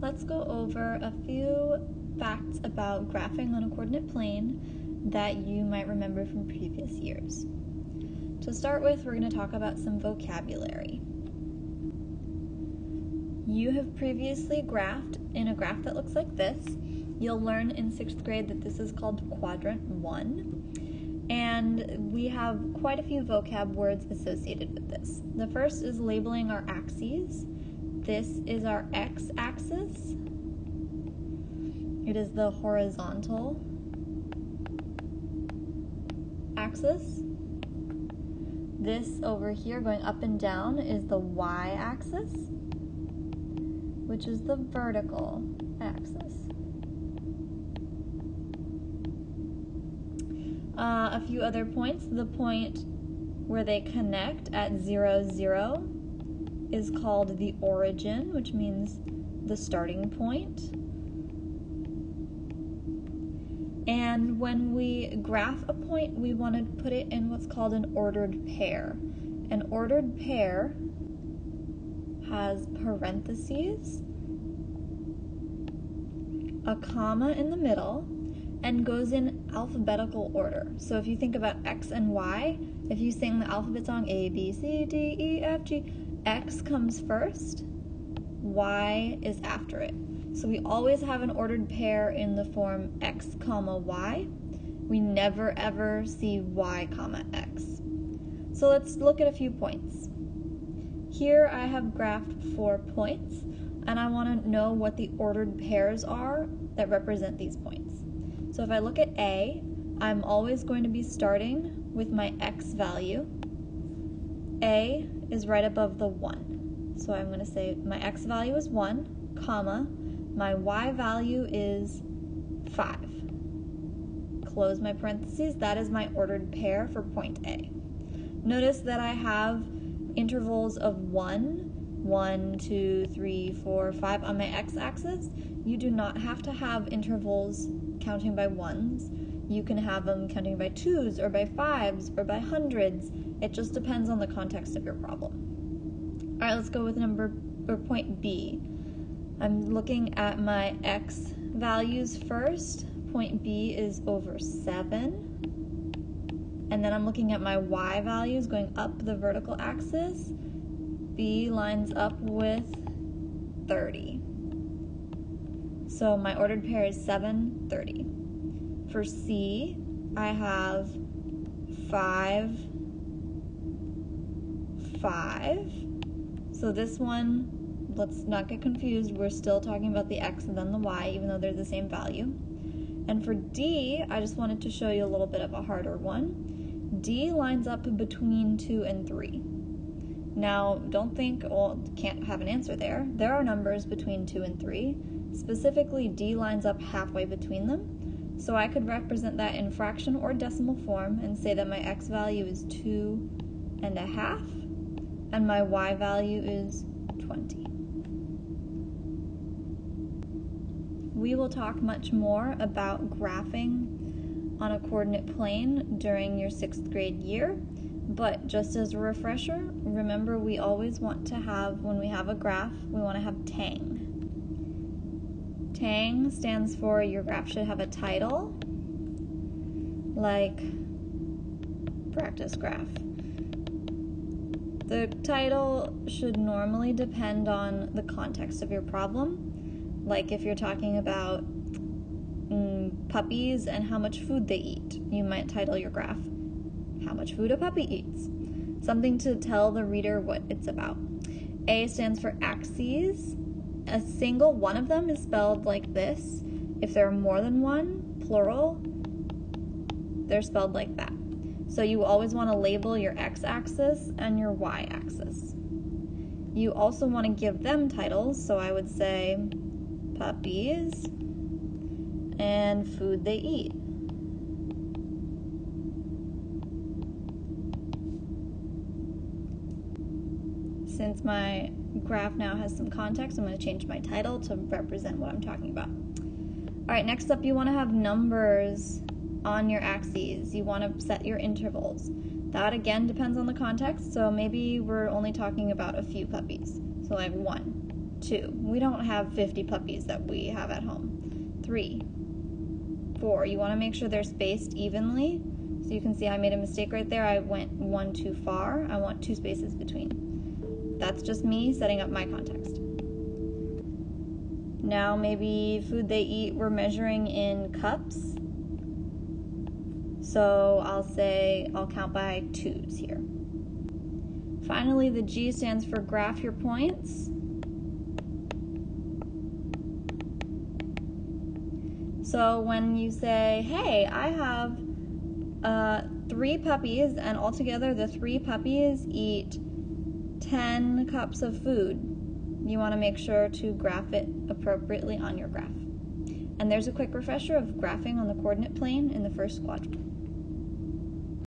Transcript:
let's go over a few facts about graphing on a coordinate plane that you might remember from previous years. To start with, we're going to talk about some vocabulary. You have previously graphed in a graph that looks like this. You'll learn in sixth grade that this is called quadrant one. And we have quite a few vocab words associated with this. The first is labeling our axes. This is our x axis. It is the horizontal axis. This over here going up and down is the y axis, which is the vertical axis. Uh, a few other points. The point where they connect at 0, 0 is called the origin, which means the starting point. And when we graph a point, we want to put it in what's called an ordered pair. An ordered pair has parentheses, a comma in the middle, and goes in alphabetical order. So if you think about X and Y, if you sing the alphabet song A, B, C, D, E, F, G, X comes first, Y is after it. So we always have an ordered pair in the form X comma Y. We never ever see Y comma X. So let's look at a few points. Here I have graphed four points and I want to know what the ordered pairs are that represent these points. So if I look at A, I'm always going to be starting with my X value. A is right above the 1. So I'm going to say my X value is 1, comma, my Y value is 5. Close my parentheses. That is my ordered pair for point A. Notice that I have intervals of 1, 1, 2, 3, 4, 5 on my x-axis. You do not have to have intervals counting by ones. You can have them counting by twos or by fives or by hundreds. It just depends on the context of your problem. All right, let's go with number or point B. I'm looking at my x values first. Point B is over 7. And then I'm looking at my y values going up the vertical axis. B lines up with 30. So my ordered pair is 7, 30. For C, I have 5, 5. So this one, let's not get confused, we're still talking about the x and then the y, even though they're the same value. And for D, I just wanted to show you a little bit of a harder one. D lines up between 2 and 3. Now, don't think, well, can't have an answer there. There are numbers between 2 and 3. Specifically, D lines up halfway between them. So I could represent that in fraction or decimal form and say that my x value is 2 and a half and my y value is 20. We will talk much more about graphing on a coordinate plane during your sixth grade year. But just as a refresher, remember we always want to have, when we have a graph, we want to have tang. Tang stands for your graph should have a title, like practice graph. The title should normally depend on the context of your problem. Like if you're talking about mm, puppies and how much food they eat, you might title your graph, How Much Food a Puppy Eats. Something to tell the reader what it's about. A stands for axes a single one of them is spelled like this. If there are more than one, plural, they're spelled like that. So you always want to label your x-axis and your y-axis. You also want to give them titles, so I would say puppies and food they eat. Since my graph now has some context, I'm going to change my title to represent what I'm talking about. All right, next up, you want to have numbers on your axes. You want to set your intervals. That again depends on the context, so maybe we're only talking about a few puppies. So I have one, Two. We don't have 50 puppies that we have at home. Three. Four. You want to make sure they're spaced evenly. So you can see I made a mistake right there. I went one too far. I want two spaces between. That's just me setting up my context. Now maybe food they eat we're measuring in cups. So I'll say I'll count by twos here. Finally, the G stands for graph your points. So when you say, hey, I have uh, three puppies, and altogether the three puppies eat 10 cups of food, you want to make sure to graph it appropriately on your graph. And there's a quick refresher of graphing on the coordinate plane in the first quadrant.